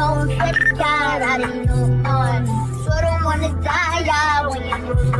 known, every time i. So I don't wanna die when you're